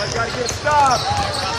guys gotta get stopped.